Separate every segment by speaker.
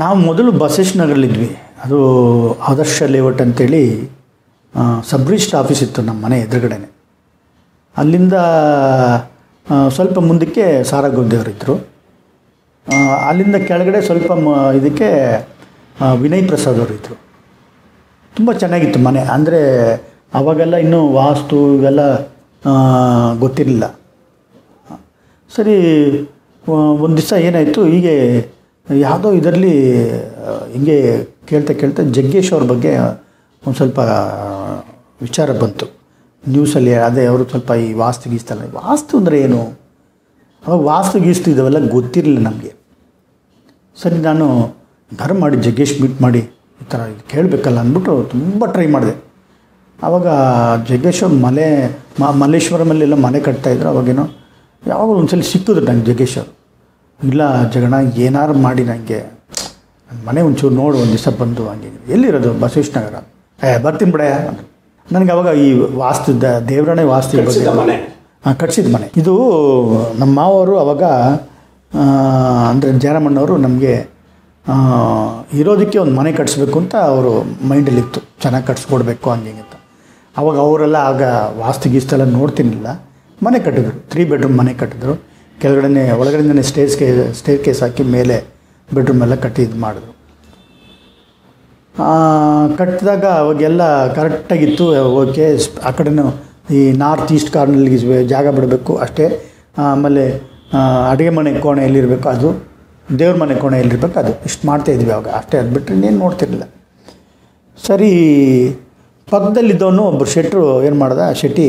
Speaker 1: ನಾವು ಮೊದಲು ಬಸವೇಶ್ ನಗರಲ್ಲಿದ್ವಿ ಅದು ಆದರ್ಶ ಲೇಔಟ್ ಅಂತೇಳಿ ಸಬ್ ಆಫೀಸ್ ಇತ್ತು ನಮ್ಮ ಮನೆ ಎದುರುಗಡೆನೆ. ಅಲ್ಲಿಂದ ಸ್ವಲ್ಪ ಮುಂದಕ್ಕೆ ಸಾರಾಗೋದೇವರಿದ್ದರು ಅಲ್ಲಿಂದ ಕೆಳಗಡೆ ಸ್ವಲ್ಪ ಮ, ಇದಕ್ಕೆ ವಿನಯ್ ಪ್ರಸಾದ್ ಅವರು ಇದ್ದರು ತುಂಬ ಚೆನ್ನಾಗಿತ್ತು ಮನೆ. ಅಂದರೆ ಅವಾಗೆಲ್ಲ ಇನ್ನೂ ವಾಸ್ತು ಇವೆಲ್ಲ ಗೊತ್ತಿರಲಿಲ್ಲ. ಸರಿ ಒಂದು ದಿವಸ ಏನಾಯಿತು, ಹೀಗೆ ಯಾವುದೋ ಇದರಲ್ಲಿ ಹಿಂಗೆ ಕೇಳ್ತಾ ಕೇಳ್ತಾ ಜಗ್ಗೇಶ್ ಅವ್ರ ಬಗ್ಗೆ ಒಂದು ಸ್ವಲ್ಪ ವಿಚಾರ ಬಂತು. ನ್ಯೂಸಲ್ಲಿ ಅದೇ ಅವರು ಸ್ವಲ್ಪ ಈ ವಾಸ್ತು ಗೀಸ್ತಲ್ಲ ವಾಸ್ತು ಅಂದರೆ ಏನು? ಅವಾಗ ವಾಸ್ತು ಗೀಸ್ತು ಇದಾವೆಲ್ಲ ಗೊತ್ತಿರಲಿಲ್ಲ ನಮಗೆ. ಸರಿ, ನಾನು ಧರ್ಮ ಮಾಡಿ, ಜಗ್ಗೇಶ್ ಮೀಟ್ ಮಾಡಿ ಈ ಥರ ಇದು ಕೇಳಬೇಕಲ್ಲ ಅಂದ್ಬಿಟ್ಟು ತುಂಬ ಟ್ರೈ ಮಾಡಿದೆ. ಆವಾಗ ಜಗ್ಗೇಶ್ ಅವ್ರ ಮನೆ ಮ ಮಲ್ಲೇಶ್ವರಮಲ್ಲೆಲ್ಲ ಮನೆ ಕಟ್ತಾಯಿದ್ರು ಅವಾಗೇನೋ ಯಾವಾಗ ಒಂದ್ಸಲ ಸಿಕ್ಕಿದ್ರು ನಂಗೆ ಜಗ್ಗೇಶ್ ಅವರು. ಇಲ್ಲ ಜಗಣ ಏನಾರು ಮಾಡಿ ನನಗೆ ನನ್ನ ಮನೆ ಒಂಚೂರು ನೋಡು ಒಂದು ದಿವಸ ಬಂದು ಹಂಗೆ. ಎಲ್ಲಿರೋದು? ಬಸವೇಶ್ ನಗರ ಏ ಬರ್ತೀನಿ ಬಿಡ ಅಂದ್ರು. ನನಗೆ ಅವಾಗ ಈ ವಾಸ್ತು ದ ದೇವರಣೆ ವಾಸ್ತು ಬಗ್ಗೆ
Speaker 2: ಕಟ್ಸಿದ ಮನೆ.
Speaker 1: ಹಾಂ ಕಟ್ಸಿದ ಮನೆ. ಇದು ನಮ್ಮ ಮಾವರು ಅವಾಗ ಅಂದರೆ ಜಯರಾಮಣ್ಣವರು ನಮಗೆ ಇರೋದಕ್ಕೆ ಒಂದು ಮನೆ ಕಟ್ಸ್ಬೇಕು ಅಂತ ಅವರು ಮೈಂಡಲ್ಲಿತ್ತು ಚೆನ್ನಾಗಿ ಕಟ್ಸ್ಕೊಡ್ಬೇಕು ಹಂಗೆ ಹಿಂಗೆ ಅಂತ. ಅವಾಗ ಅವರೆಲ್ಲ ಆಗ ವಾಸ್ತು ಗೀಸ್ತೆಲ್ಲ ನೋಡ್ತಿರ್ಲಿಲ್ಲ. ಮನೆ ಕಟ್ಟಿದ್ರು. ತ್ರೀ ಬೆಡ್ರೂಮ್ ಮನೆ ಕಟ್ಟಿದ್ರು. ಕೆಳಗಡೆನೆ ಒಳಗಡೆನೇ ಕೇ ಸ್ಟೇರ್ ಕೇಸ್ ಹಾಕಿ ಮೇಲೆ ಬೆಡ್ರೂಮ್ ಎಲ್ಲ ಕಟ್ಟಿ ಇದು ಮಾಡಿದ್ರು. ಕಟ್ಟಿದಾಗ ಅವಾಗೆಲ್ಲ ಕರೆಕ್ಟಾಗಿತ್ತು ಓಕೆ ಆ ಕಡೆನೂ ಈ ನಾರ್ತ್ ಈಸ್ಟ್ ಕಾರ್ನಲ್ಲಿ ಜಾಗ ಬಿಡಬೇಕು ಅಷ್ಟೇ. ಆಮೇಲೆ ಅಡುಗೆ ಮನೆ ಕೋಣೆ ಎಲ್ಲಿರಬೇಕು ಅದು, ದೇವ್ರ ಮನೆ ಕೋಣೆ ಎಲ್ಲಿರಬೇಕು ಅದು. ಇಷ್ಟು ಮಾಡ್ತಾಯಿದ್ವಿ ಅವಾಗ. ಅಷ್ಟೇ ಅದು ಬಿಟ್ಟರೆ ಇನ್ನೇನು ನೋಡ್ತಿರಲಿಲ್ಲ. ಸರಿ, ಪಕ್ಕದಲ್ಲಿದ್ದವನು ಒಬ್ಬರು ಶೆಟ್ರು ಏನು ಮಾಡ್ದ, ಶೆಟ್ಟಿ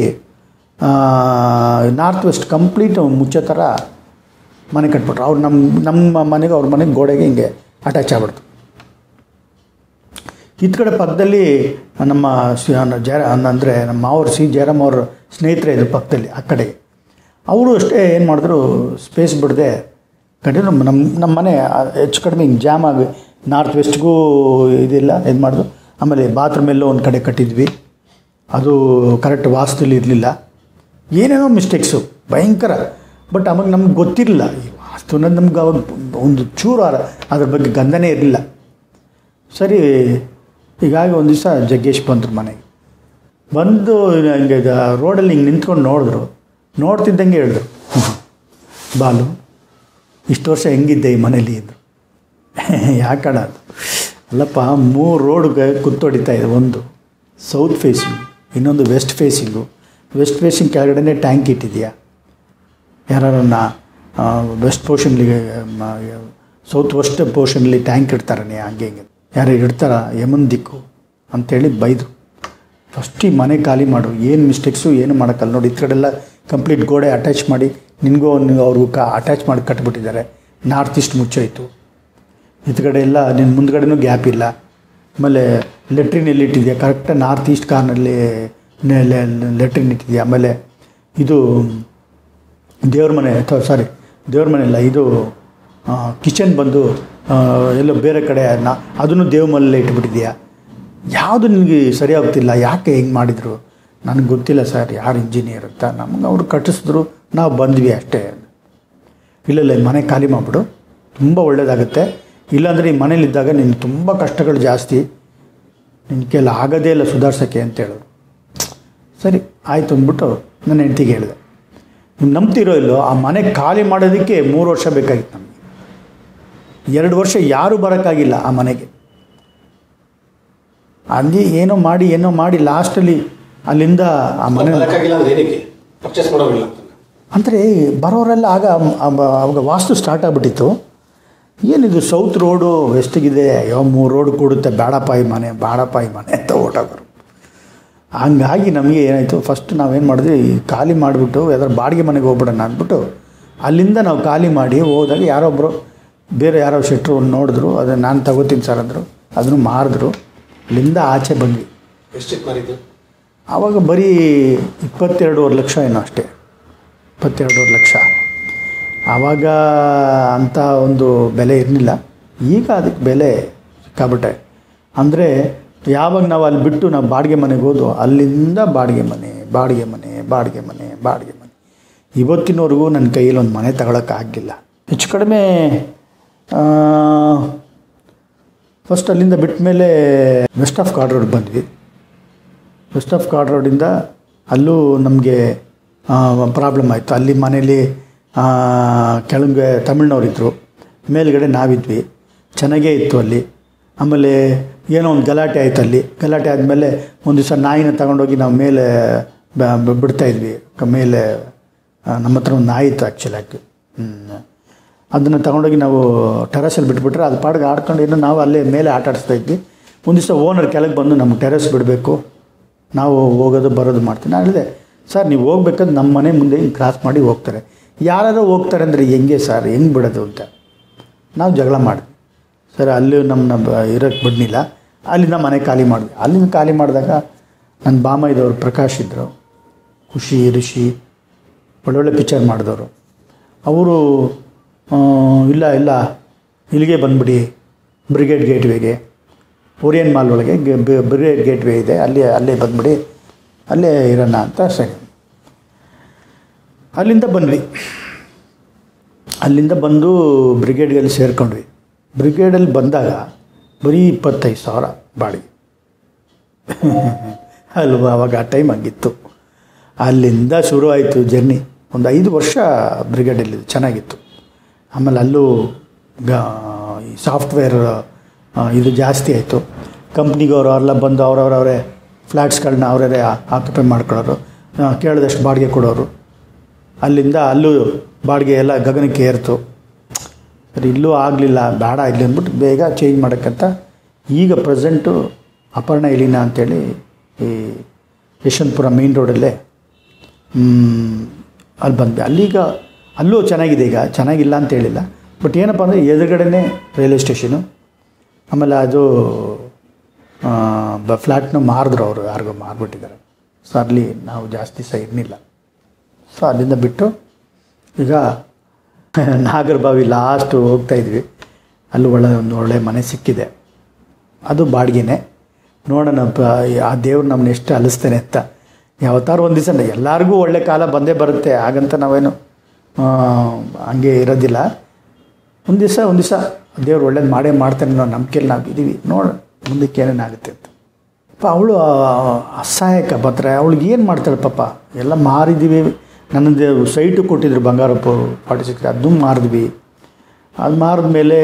Speaker 1: ನಾರ್ತ್ ವೆಸ್ಟ್ ಕಂಪ್ಲೀಟ್ ಮುಚ್ಚೋ ಥರ ಮನೆ ಕಟ್ಬಿಟ್ರು. ಅವ್ರು ನಮ್ಮ ನಮ್ಮ ಮನೆಗೆ ಅವ್ರ ಮನೆಗೆ ಗೋಡೆಗೆ ಹಿಂಗೆ ಅಟ್ಯಾಚ್ ಆಗ್ಬಿಡ್ತು. ಇತ್ತ ಕಡೆ ಪಕ್ಕದಲ್ಲಿ ನಮ್ಮ ಜಯ ಅಂದರೆ ನಮ್ಮ ಮಾವ್ರ ಸಿ, ಜಯರಾಮ್ ಅವ್ರ ಸ್ನೇಹಿತರೆ ಇದ್ರು ಪಕ್ಕದಲ್ಲಿ, ಆ ಕಡೆ. ಅವರು ಅಷ್ಟೇ ಏನು ಮಾಡಿದ್ರು ಸ್ಪೇಸ್ ಬಿಡದೆ, ಕಂಟಿನ್ಯೂ ನಮ್ಮ ನಮ್ಮ ನಮ್ಮ ಮನೆ ಹೆಚ್ಚು ಕಡಿಮೆ ಹಿಂಗೆ ಜಾಮ್ ಆಗಿ ನಾರ್ತ್ ವೆಸ್ಟ್ಗೂ ಇದಿಲ್ಲ ಇದು ಮಾಡಿದ್ರು. ಆಮೇಲೆ ಬಾತ್ರೂಮ್ ಎಲ್ಲೋ ಒಂದು ಕಡೆ ಕಟ್ಟಿದ್ವಿ. ಅದು ಕರೆಕ್ಟ್ ವಾಸ್ತುಲಿ ಇರಲಿಲ್ಲ. ಏನೇನೋ ಮಿಸ್ಟೇಕ್ಸು ಭಯಂಕರ. ಬಟ್ ಅವಾಗ ನಮ್ಗೆ ಗೊತ್ತಿರಲಿಲ್ಲ. ವಾಸ್ತು ಅನ್ನೋದು ನಮ್ಗೆ ಅವಾಗ ಒಂದು ಚೂರು ಅದ್ರ ಬಗ್ಗೆ ಗಂಧನೇ ಇರಲಿಲ್ಲ. ಸರಿ, ಹೀಗಾಗಿ ಒಂದು ದಿವಸ ಜಗ್ಗೇಶ್ ಬಂದರು ಮನೆಗೆ. ಬಂದು ಹಿಂಗೆ ರೋಡಲ್ಲಿ ಹಿಂಗೆ ನಿಂತ್ಕೊಂಡು ನೋಡಿದ್ರು. ನೋಡ್ತಿದ್ದಂಗೆ ಹೇಳಿದ್ರು. ಬಾಲು, ಇಷ್ಟು ವರ್ಷ ಹೆಂಗಿದ್ದೆ ಈ ಮನೇಲಿ ಇದ್ರು ಯಾಕಣ ಅದು? ಅಲ್ಲಪ್ಪ, ಮೂರು ರೋಡ್ಗೆ ಕುತ್ತೊಡಿತಾ ಇದೆ. ಒಂದು ಸೌತ್ ಫೇಸಿಂಗ್ ಇನ್ನೊಂದು ವೆಸ್ಟ್ ಫೇಸಿಂಗು ವೆಸ್ಟ್ ಫೇಸಿಂಗ್ ಕೆಳಗಡೆನೇ ಟ್ಯಾಂಕ್ ಇಟ್ಟಿದೆಯಾ ಯಾರನ್ನ ವೆಸ್ಟ್ ಪೋರ್ಷನ್ಲಿಗೆ ಸೌತ್ ವೆಸ್ಟ್ ಪೋರ್ಷನ್ಲಿ ಟ್ಯಾಂಕ್ ಇಡ್ತಾರನೇ ಹಂಗೆ ಹಿಂಗೆ. ಯಾರು ಇಡ್ತಾರ? ಯಮನ್ ದಿಕ್ಕು ಅಂತೇಳಿ ಬೈದರು. ಫಸ್ಟ್ ಈ ಮನೆ ಖಾಲಿ ಮಾಡು. ಏನು ಮಿಸ್ಟೇಕ್ಸು, ಏನು ಮಾಡೋಕ್ಕಲ್ಲ. ನೋಡಿ, ಈ ಕಡೆಲ್ಲ ಕಂಪ್ಲೀಟ್ ಗೋಡೆ ಅಟ್ಯಾಚ್ ಮಾಡಿ, ನಿನಗೂ ಅವ್ರಿಗೂ ಕ, ಅಟ್ಯಾಚ್ ಮಾಡಿ ಕಟ್ಬಿಟ್ಟಿದ್ದಾರೆ. North East ಮುಚ್ಚೋಯ್ತು. ಕಡೆ ಎಲ್ಲ ನಿನ್ನ ಮುಂದ್ಗಡೆನೂ ಗ್ಯಾಪ್ ಇಲ್ಲ. ಆಮೇಲೆ ಲೆಟ್ರಿನ್ ಎಲ್ಲಿ ಇಟ್ಟಿದೆಯಾ? ಕರೆಕ್ಟಾಗಿ ನಾರ್ತ್ ಈಸ್ಟ್ ಕಾರ್ನಲ್ಲಿ ಲೆಟ್ರಿನ್ ಇಟ್ಟಿದೆಯಾ? ಆಮೇಲೆ ಇದು ದೇವ್ರ ಮನೆ, ಅಥವಾ ಸಾರಿ ದೇವ್ರ ಮನೆ ಅಲ್ಲ, ಇದು ಕಿಚನ್ ಬಂದು ಎಲ್ಲೋ ಬೇರೆ ಕಡೆ ನಾ ಅದನ್ನು ದೇವ್ರ ಮನೆಯಲ್ಲೇ ಇಟ್ಬಿಟ್ಟಿದೆಯಾ? ಯಾವುದು ನಿನಗೆ ಸರಿ ಆಗ್ತಿಲ್ಲ ಯಾಕೆ ಹೆಂಗೆ ಮಾಡಿದರು? ನನಗೆ ಗೊತ್ತಿಲ್ಲ ಸರ್, ಯಾರು ಇಂಜಿನಿಯರ್ ಅಂತ. ನಮ್ಗೆ ಅವ್ರು ಕಟ್ಟಿಸಿದ್ರು, ನಾವು ಬಂದ್ವಿ ಅಷ್ಟೇ. ಇಲ್ಲ ಇಲ್ಲ ಮನೆ ಖಾಲಿ ಮಾಡಿಬಿಡು. ತುಂಬ ಒಳ್ಳೆಯದಾಗುತ್ತೆ ಇಲ್ಲಾಂದರೆ ಈ ಮನೇಲಿದ್ದಾಗ ನಿನ್ನ ತುಂಬ ಕಷ್ಟಗಳು ಜಾಸ್ತಿ. ನಿನ್ನ ಕೆಲ ಆಗೋದೇ ಇಲ್ಲ ಸುಧಾರ್ಸೋಕ್ಕೆ ಅಂತ ಹೇಳಿದ್ರು ಸರಿ ಆಯಿತು ಅಂದ್ಬಿಟ್ಟು ನನ್ನ ಹೆಂಡ್ತಿಗೆ ಹೇಳಿದೆ. ನೀವು ನಂಬ್ತಿರೋ ಇಲ್ಲೋ ಆ ಮನೆ ಖಾಲಿ ಮಾಡೋದಕ್ಕೆ ಮೂರು ವರ್ಷ ಬೇಕಾಗಿತ್ತು ನಮಗೆ. ಎರಡು ವರ್ಷ ಯಾರೂ ಬರೋಕ್ಕಾಗಿಲ್ಲ ಆ ಮನೆಗೆ. ಅಲ್ಲಿ ಏನೋ ಮಾಡಿ ಏನೋ ಮಾಡಿ ಲಾಸ್ಟಲ್ಲಿ ಅಲ್ಲಿಂದ ಆ ಮನೆ
Speaker 2: ಅಂದ್ರೆ
Speaker 1: ಬರೋರೆಲ್ಲ ಆಗ ಅವಾಗ ವಾಸ್ತು ಸ್ಟಾರ್ಟ್ ಆಗಿಬಿಟ್ಟಿತ್ತು. ಏನಿದು ಸೌತ್ ರೋಡು ವೆಸ್ಟಿಗಿದೆ ಅಯ್ಯೋ ಮೂರು ರೋಡ್ ಕೂಡುತ್ತೆ ಬೇಡಪ್ಪ ಈ ಮನೆ ಬೇಡಪ್ಪ ಈ ಮನೆ ಅಂತ ಓಟೋಗರು ಹಂಗಾಗಿ ನಮಗೆ ಏನಾಯಿತು ಫಸ್ಟ್ ನಾವೇನು ಮಾಡಿದ್ವಿ ಖಾಲಿ ಮಾಡಿಬಿಟ್ಟು ಯಾವ್ದಾರು ಬಾಡಿಗೆ ಮನೆಗೆ ಹೋಗ್ಬಿಡೋಣ ಅಂದ್ಬಿಟ್ಟು ಅಲ್ಲಿಂದ ನಾವು ಖಾಲಿ ಮಾಡಿ ಹೋದಾಗ ಯಾರೊಬ್ಬರು ಬೇರೆ ಯಾರೋ ಶೆಟ್ರು ನೋಡಿದ್ರು ಅದನ್ನು ನಾನು ತಗೋತೀನಿ ಸರ್ ಅಂದರು ಅದನ್ನು ಮಾರಿದ್ರು ಅಲ್ಲಿಂದ ಆಚೆ ಬಂದ್ವಿ.
Speaker 2: ಎಷ್ಟಕ್ಕೆ ಮಾರಿದ್ದು?
Speaker 1: ಆವಾಗ ಬರೀ ಇಪ್ಪತ್ತೆರಡೂವರೆ ಲಕ್ಷ ಏನೋ ಅಷ್ಟೇ ಇಪ್ಪತ್ತೆರಡೂವರೆ ಲಕ್ಷ. ಆವಾಗ ಅಂಥ ಒಂದು ಬೆಲೆ ಇರಲಿಲ್ಲ ಈಗ ಅದಕ್ಕೆ ಬೆಲೆ ಸಿಕ್ಕಾಬಿಟ್ಟೆ ಅಂದರೆ ಯಾವಾಗ ನಾವು ಅಲ್ಲಿ ಬಿಟ್ಟು ನಾವು ಬಾಡಿಗೆ ಮನೆಗೆ ಹೋದೋ ಅಲ್ಲಿಂದ ಬಾಡಿಗೆ ಮನೆ ಬಾಡಿಗೆ ಮನೆ ಬಾಡಿಗೆ ಮನೆ ಬಾಡಿಗೆ ಮನೆ. ಇವತ್ತಿನವರೆಗೂ ನನ್ನ ಕೈಯಲ್ಲಿ ಒಂದು ಮನೆ ತಗೊಳಕ್ಕಾಗಿಲ್ಲ ಹೆಚ್ಚು ಕಡಿಮೆ ಫಸ್ಟ್ ಅಲ್ಲಿಂದ ಬಿಟ್ಟ ಮೇಲೆ ವೆಸ್ಟ್ ಆಫ್ ಕಾರ್ಡ್ ರೋಡ್ ಬಂದ್ವಿ. ವೆಸ್ಟ್ ಆಫ್ ಕಾರ್ಡ್ ರೋಡಿಂದ ಅಲ್ಲೂ ನಮಗೆ ಪ್ರಾಬ್ಲಮ್ ಆಯಿತು. ಅಲ್ಲಿ ಮನೇಲಿ ಕೆಳಗೆ ತಮಿಳ್ನವರಿದ್ದರು ಮೇಲ್ಗಡೆ ನಾವಿದ್ವಿ. ಚೆನ್ನಾಗೇ ಇತ್ತು ಅಲ್ಲಿ. ಆಮೇಲೆ ಏನೋ ಒಂದು ಗಲಾಟೆ ಆಯ್ತು ಅಲ್ಲಿ. ಗಲಾಟೆ ಆದಮೇಲೆ ಒಂದು ದಿವಸ ನಾಯಿನ ತಗೊಂಡೋಗಿ ನಾವು ಮೇಲೆ ಬ- ಬ- ಬಿಡ್ತಾ ಇದ್ವಿ. ಕ- ಮೇಲೆ ನಮ್ಮ ಹತ್ರ ಒಂದು ನಾಯಿ ಇತ್ತು ಆ್ಯಕ್ಚುಲಾಗಿ ಅದನ್ನು ತಗೊಂಡೋಗಿ ನಾವು ಟೆರಸಲ್ಲಿ ಬಿಟ್ಬಿಟ್ರೆ ಅದು ಪಾಡ್ಗೆ ಆಡ್ಕೊಂಡು ಇನ್ನು ನಾವು ಅಲ್ಲೇ ಮೇಲೆ ಆಟ ಆಡಿಸ್ತಾ ಇದ್ವಿ. ಒಂದು ದಿವಸ ಓನರ್ ಕೆಳಗೆ ಬಂದು ನಮ್ಗೆ ಟೆರಸ್ ಬಿಡಬೇಕು. ನಾವು ಹೋಗೋದು, ಬರೋದು ಮಾಡ್ತೀವಿ. ನಾನು ಹೇಳಿದೆ, ಸರ್, ನೀವು ಹೋಗ್ಬೇಕಂದ್ರೆ ನಮ್ಮ ಮನೆ ಮುಂದೆ ಹಿಂಗೆ ಕ್ರಾಸ್ ಮಾಡಿ ಹೋಗ್ತಾರೆ. ಯಾರಾದರೂ ಹೋಗ್ತಾರೆ ಅಂದರೆ ಹೆಂಗೆ ಸರ್? ಹೆಂಗೆ ಬಿಡೋದು ಅಂತ? ನಾವು ಜಗಳ ಮಾಡಿದ್ವಿ ಸರ್, ಅಲ್ಲಿ ನಮ್ಮನ್ನ ಬ ಇರೋಕ್ಕೆ ಬಿಡಲಿಲ್ಲ ಅಲ್ಲಿಂದ ಮನೆ ಖಾಲಿ ಮಾಡಿದೆ ಅಲ್ಲಿಂದ ಖಾಲಿ ಮಾಡಿದಾಗ ನನ್ನ ಬಾಮ ಇದ್ದವರು ಪ್ರಕಾಶ್ ಇದ್ದರು ಖುಷಿ ಋಷಿ ಒಳ್ಳೊಳ್ಳೆ ಪಿಕ್ಚರ್ ಮಾಡಿದವರು. ಅವರು ಇಲ್ಲ ಇಲ್ಲ, ಇಲ್ಲಿಗೆ ಬಂದ್ಬಿಡಿ. ಬ್ರಿಗೇಡ್ ಗೇಟ್ವೇಗೆ ಓರಿಯನ್ ಮಾಲ್ ಒಳಗೆ ಬ್ರಿಗೇಡ್ ಗೇಟ್ವೇ ಇದೆ. ಅಲ್ಲಿ, ಅಲ್ಲೇ ಬಂದ್ಬಿಡಿ. ಅಲ್ಲೇ ಇರೋಣ ಅಂತ ಸರಿ. ಅಲ್ಲಿಂದ ಬಂದ್ವಿ. ಅಲ್ಲಿಂದ ಬಂದು ಬ್ರಿಗೇಡ್ಗೆಲ್ಲಿ ಸೇರ್ಕೊಂಡ್ವಿ. ಬ್ರಿಗೇಡಲ್ಲಿ ಬಂದಾಗ ಬರೀ ಇಪ್ಪತ್ತೈದು ಸಾವಿರ ಬಾಡಿಗೆ ಅಲ್ವಾ? ಅವಾಗ ಆ ಟೈಮ್ ಹಂಗಿತ್ತು ಅಲ್ಲಿಂದ ಶುರು ಆಯಿತು ಜರ್ನಿ. ಒಂದು ಐದು ವರ್ಷ ಬ್ರಿಗೇಡಲ್ಲಿ ಚೆನ್ನಾಗಿತ್ತು. ಆಮೇಲೆ ಅಲ್ಲೂ ಗ, ಈ ಸಾಫ್ಟ್ವೇರ್ ಇದು ಜಾಸ್ತಿ ಆಯಿತು. ಕಂಪ್ನಿಗವರು ಅವರೆಲ್ಲ ಬಂದು ಅವ್ರವ್ರವರೇ ಫ್ಲ್ಯಾಟ್ಸ್ಗಳನ್ನ ಅವರೇ ಆಕ್ಯುಪೈ ಮಾಡ್ಕೊಳ್ಳೋರು. ಕೇಳಿದಷ್ಟು ಬಾಡಿಗೆ ಕೊಡೋರು. ಅಲ್ಲಿಂದ ಅಲ್ಲೂ ಬಾಡಿಗೆ ಎಲ್ಲ ಗಗನಕ್ಕೆ ಏರ್ತು. ಸರಿ ಇಲ್ಲೂ ಆಗಲಿಲ್ಲ, ಬೇಡ ಇಲ್ಲಿ ಅಂದ್ಬಿಟ್ಟು ಬೇಗ ಚೇಂಜ್ ಮಾಡೋಕ್ಕಂತ ಈಗ ಪ್ರೆಸೆಂಟು ಅಪರ್ಣ ಇಲಿನಾ ಅಂತೇಳಿ ಈ ಯಶವಂತಪುರ ಮೇನ್ ರೋಡಲ್ಲೇ ಅಲ್ಲಿ ಬಂದೆ ಅಲ್ಲಿಗ ಅಲ್ಲೂ ಚೆನ್ನಾಗಿದೆ ಈಗ, ಚೆನ್ನಾಗಿಲ್ಲ ಅಂತ ಹೇಳಿಲ್ಲ. ಬಟ್ ಏನಪ್ಪ ಅಂದರೆ ಎದುರುಗಡೆನೇ ರೈಲ್ವೆ ಸ್ಟೇಷನು ಆಮೇಲೆ ಅದು ಬ ಫ್ಲ್ಯಾಟ್ನು ಮಾರಿದ್ರು ಅವರು, ಯಾರಿಗೋ ಮಾರಿಬಿಟ್ಟಿದ್ದಾರೆ. ಸೊ ಅಲ್ಲಿ ನಾವು ಜಾಸ್ತಿ ಸಹ ಇರಲಿಲ್ಲ. ಸೊ ಅಲ್ಲಿಂದ ಬಿಟ್ಟು ಈಗ ನಾಗರಬಾವಿ ಲಾಸ್ಟು ಹೋಗ್ತಾ ಇದ್ವಿ. ಅಲ್ಲಿ ಒಳ್ಳೆ, ಒಂದು ಒಳ್ಳೆ ಮನೆ ಸಿಕ್ಕಿದೆ. ಅದು ಬಾಡಿಗೆನೇ. ನೋಡೋಣ ಆ ದೇವ್ರು ನಮ್ಮನ್ನ ಎಷ್ಟು ಅಲಿಸ್ತಾನೆ ಅಂತ. ಯಾವತ್ತಾರು ಒಂದು ದಿವಸ ಎಲ್ಲರಿಗೂ ಒಳ್ಳೆ ಕಾಲ ಬಂದೇ ಬರುತ್ತೆ. ಹಾಗಂತ ನಾವೇನು ಹಂಗೆ ಇರೋದಿಲ್ಲ. ಒಂದು ದಿವಸ ಒಂದು ದಿವಸ ದೇವ್ರು ಒಳ್ಳೇದು ಮಾಡೇ ಮಾಡ್ತಾನೆ ಅನ್ನೋ ನಂಬಿಕೆಯಲ್ಲಿ ನಾವು ಇದ್ದೀವಿ ನೋಡ ಮುಂದಕ್ಕೆ ಏನೇನಾಗುತ್ತೆ ಅಂತ. ಪಾಪ ಅವಳು ಅಸಹಾಯಕ ಬತ್ರೆ ಅವಳಿಗೆ ಏನು ಮಾಡ್ತಾಳೆ ಪಾಪ? ಎಲ್ಲ ಮಾರಿದ್ದೀವಿ ನನ್ನದು ಸೈಟು ಕೊಟ್ಟಿದ್ರು ಬಂಗಾರಪ್ಪ ಫಾರ್ಟಿ ಸಿಕ್ಸ್ ಅದನ್ನೂ ಮಾರಿದ್ವಿ. ಅದು ಮಾರಿದ್ಮೇಲೆ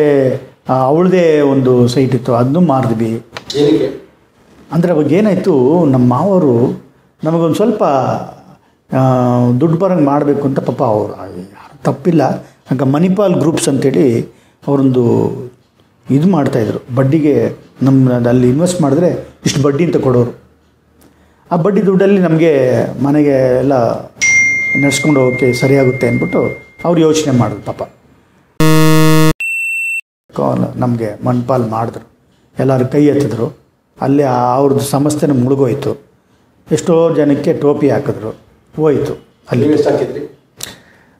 Speaker 1: ಅವಳದೇ ಒಂದು ಸೈಟ್ ಇತ್ತು ಅದನ್ನೂ ಮಾರಿದ್ವಿ. ಅಂದರೆ ಅವಾಗ ಏನಾಯಿತು ನಮ್ಮ ಮಾವರು ನಮಗೊಂದು ಸ್ವಲ್ಪ ದುಡ್ಡು ಬರಂಗೆ ಮಾಡಬೇಕು ಅಂತ ಪಾಪ ಅವರು ಯಾರು ತಪ್ಪಿಲ್ಲ. ಆಗ ಮಣಿಪಾಲ್ ಗ್ರೂಪ್ಸ್ ಅಂತೇಳಿ ಅವರೊಂದು ಇದು ಮಾಡ್ತಾಯಿದ್ರು ಬಡ್ಡಿಗೆ ನಮ್ಮ ಅಲ್ಲಿ ಇನ್ವೆಸ್ಟ್ ಮಾಡಿದ್ರೆ ಇಷ್ಟು ಬಡ್ಡಿ ಅಂತ ಕೊಡೋರು. ಆ ಬಡ್ಡಿ ದುಡ್ಡಲ್ಲಿ ನಮಗೆ ಮನೆಗೆ ಎಲ್ಲ ನಡೆಸ್ಕೊಂಡು ಹೋಗೋಕ್ಕೆ ಸರಿಯಾಗುತ್ತೆ ಅಂದ್ಬಿಟ್ಟು ಅವ್ರು ಯೋಚನೆ ಮಾಡಿದ್ರು ಪಾಪ. ನಮಗೆ ಮಣ್ಪಾಲ್ ಮಾಡಿದ್ರು. ಎಲ್ಲರೂ ಕೈ ಎತ್ತಿದ್ರು. ಅಲ್ಲಿ ಅವ್ರದ್ದು ಸಮಸ್ಯೆನ ಮುಳುಗೋಯ್ತು. ಎಷ್ಟೋ ಜನಕ್ಕೆ ಟೋಪಿ ಹಾಕಿದ್ರು. ಹೋಯ್ತು ಅಲ್ಲಿ.
Speaker 2: ನಮ್ದೊಂದು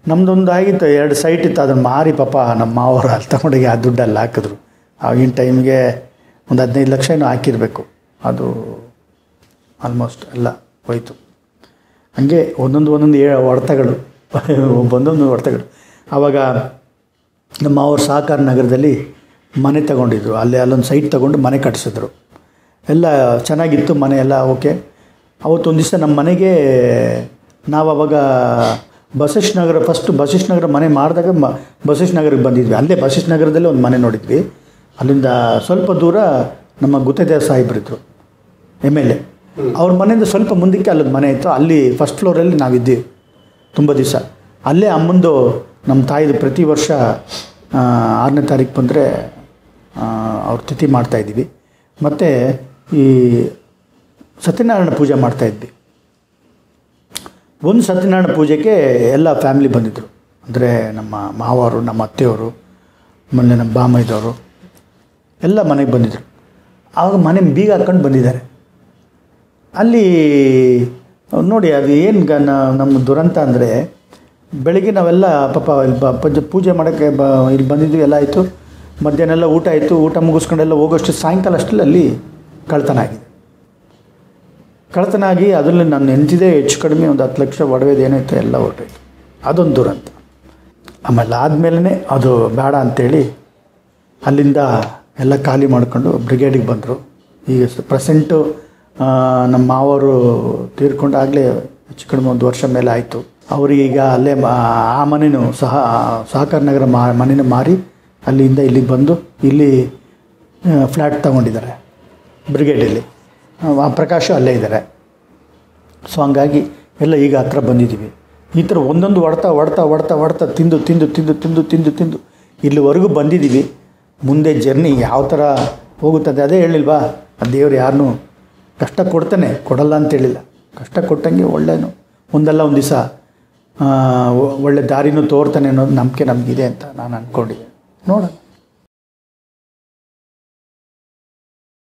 Speaker 1: ನಮ್ಮದೊಂದು ಆಗಿತ್ತು ಎರಡು ಸೈಟ್ ಇತ್ತು. ಅದನ್ನು ಮಾರಿ ಪಾಪ ನಮ್ಮ ಮಾವರು ಅಲ್ಲಿ ತಗೊಂಡೋಗಿ ಆ ದುಡ್ಡಲ್ಲಿ ಹಾಕಿದ್ರು. ಆಗಿನ ಟೈಮ್ಗೆ ಒಂದು ಹದಿನೈದು ಲಕ್ಷ ಏನೋ ಹಾಕಿರಬೇಕು. ಅದು ಆಲ್ಮೋಸ್ಟ್ ಎಲ್ಲ ಹೋಯ್ತು. ಹಂಗೆ ಒಂದೊಂದು ಒಂದೊಂದು ಹೊಡೆತಗಳು ಒಂದೊಂದು ಹೊಡೆತಗಳು ಆವಾಗ ನಮ್ಮ ಅವ್ರ ಸಹಕಾರ ನಗರದಲ್ಲಿ ಮನೆ ತಗೊಂಡಿದ್ರು. ಅಲ್ಲಿ ಅಲ್ಲೊಂದು ಸೈಟ್ ತಗೊಂಡು ಮನೆ ಕಟ್ಟಿಸಿದ್ರು ಎಲ್ಲ ಚೆನ್ನಾಗಿತ್ತು ಮನೆ ಎಲ್ಲ, ಓಕೆ. ಅವತ್ತೊಂದು ದಿವಸ ನಮ್ಮ ಮನೆಗೆ ನಾವು ಅವಾಗ ಬಸವೇಶ್ ನಗರ ಫಸ್ಟು ಬಸವೇಶ್ ನಗರ ಮನೆ ಮಾಡಿದಾಗ ಮ, ಬಸವೇಶ್ ನಗರಕ್ಕೆ ಬಂದಿದ್ವಿ. ಅಲ್ಲೇ ಬಸಿಷ್ಠ ನಗರದಲ್ಲೇ ಒಂದು ಮನೆ ನೋಡಿದ್ವಿ. ಅಲ್ಲಿಂದ ಸ್ವಲ್ಪ ದೂರ ನಮ್ಮ ಗುತ್ತೇದೇವ ಸಾಹೇಬ್ರಿದ್ರು, ಎಂ ಎಲ್ ಎ. ಅವ್ರ ಮನೆಯಿಂದ ಸ್ವಲ್ಪ ಮುಂದಕ್ಕೆ ಅಲ್ಲೊಂದು ಮನೆ ಇತ್ತು. ಅಲ್ಲಿ ಫಸ್ಟ್ ಫ್ಲೋರಲ್ಲಿ ನಾವಿದ್ದೀವಿ ತುಂಬ ದಿವಸ. ಅಲ್ಲೇ ಅಮ್ಮಂದು ನಮ್ಮ ತಾಯಿದು ಪ್ರತಿ ವರ್ಷ ಆರನೇ ತಾರೀಕು ಬಂದರೆ ಅವ್ರ ತಿಥಿ ಮಾಡ್ತಾಯಿದ್ದೀವಿ ಮತ್ತು ಈ ಸತ್ಯನಾರಾಯಣ ಪೂಜೆ ಮಾಡ್ತಾಯಿದ್ವಿ ಒಂದು ಸತ್ಯನಾರಾಯಣ ಪೂಜೆಗೆ ಎಲ್ಲ ಫ್ಯಾಮಿಲಿ ಬಂದಿದ್ದರು ಅಂದರೆ ನಮ್ಮ ಮಾವರು, ನಮ್ಮ ಅತ್ತೆಯವರು ಮೊನ್ನೆ ನಮ್ಮ ಬಾಮೈದವರು ಎಲ್ಲ ಮನೆಗೆ ಬಂದಿದ್ದರು ಆವಾಗ ಮನೆ ಬೀಗ ಹಾಕ್ಕೊಂಡು ಬಂದಿದ್ದಾರೆ. ಅಲ್ಲಿ, ನೋಡಿ, ಅದು ಏನು ಗ ನಮ್ಮ ದುರಂತ ಅಂದರೆ, ಬೆಳಿಗ್ಗೆ ನಾವೆಲ್ಲ, ಪಾಪ, ಇಲ್ಲಿ ಬ, ಪೂಜೆ ಪೂಜೆ ಮಾಡೋಕ್ಕೆ ಬ, ಇಲ್ಲಿ ಬಂದಿದ್ವಿ, ಎಲ್ಲ ಆಯಿತು. ಮಧ್ಯಾಹ್ನ ಎಲ್ಲ ಊಟ ಆಯಿತು, ಊಟ ಮುಗಿಸ್ಕೊಂಡೆಲ್ಲ ಹೋಗೋಷ್ಟು ಸಾಯಂಕಾಲ ಅಷ್ಟರಲ್ಲಿ ಅಲ್ಲಿ ಕಳ್ತನ ಆಗಿದೆ. ಕಳ್ತನ ಆಗಿ ಅದರಲ್ಲಿ ನಾನು ನೆನೆದಿದೆ ಹೆಚ್ಚು ಕಡಿಮೆ ಒಂದು ಹತ್ತು ಲಕ್ಷ ಒಡವೆದು ಏನಾಯ್ತು ಎಲ್ಲ ಹೊರಟೋಯ್ತು. ಅದೊಂದು ದುರಂತ. ಆಮೇಲೆ ಆದಮೇಲೆ ಅದು ಬೇಡ ಅಂಥೇಳಿ ಅಲ್ಲಿಂದ ಎಲ್ಲ ಖಾಲಿ ಮಾಡಿಕೊಂಡು ಬ್ರಿಗೇಡಿಗೆ ಬಂದರು. ಈಗ ಪ್ರೆಸೆಂಟು ನಮ್ಮ ಮಾವರು ತೀರ್ಕೊಂಡಾಗಲೇ ಹೆಚ್ಚು ಕಡಿಮೆ ಒಂದು ವರ್ಷ ಮೇಲೆ ಆಯಿತು. ಈಗ ಅಲ್ಲೇ ಆ ಮನೆಯೂ ಸಹ, ಸಹಕಾರ ನಗರ ಮಾ ಮಾರಿ ಅಲ್ಲಿಂದ ಇಲ್ಲಿಗೆ ಬಂದು ಇಲ್ಲಿ ಫ್ಲ್ಯಾಟ್ ತಗೊಂಡಿದ್ದಾರೆ. ಬ್ರಿಗೇಡಲ್ಲಿ ಪ್ರಕಾಶ ಅಲ್ಲೇ ಇದ್ದಾರೆ. ಸೊ ಹಂಗಾಗಿ ಎಲ್ಲ ಈಗ ಹತ್ರ ಬಂದಿದ್ದೀವಿ. ಈ ಥರ ಒಂದೊಂದು ಹೊಡ್ತಾ ಹೊಡ್ತಾ ಹೊಡ್ತಾ ಹೊಡ್ತಾ ತಿಂದು ತಿಂದು ತಿಂದು ತಿಂದು ತಿಂದು ತಿಂದು ಇಲ್ಲಿವರೆಗೂ ಬಂದಿದ್ದೀವಿ. ಮುಂದೆ ಜರ್ನಿ ಯಾವ ಥರ ಹೋಗುತ್ತದೆ ಅದೇ ಹೇಳಿಲ್ವಾ? ಆ ದೇವ್ರು ಯಾರನ್ನೂ ಕಷ್ಟ ಕೊಡ್ತಾನೆ, ಕೊಡಲ್ಲ ಅಂತೇಳಿಲ್ಲ ಕಷ್ಟ ಕೊಟ್ಟಂಗೆ ಒಳ್ಳೇನು. ಒಂದಲ್ಲ ಒಂದು ದಿವಸ ಒಳ್ಳೆ ದಾರಿನೂ ತೋರ್ತಾನೆ ಅನ್ನೋದು ನಂಬಿಕೆ ನಮಗಿದೆ ಅಂತ ನಾನು ಅಂದ್ಕೊಂಡಿದ್ದೆ ನೋಡೋಣ.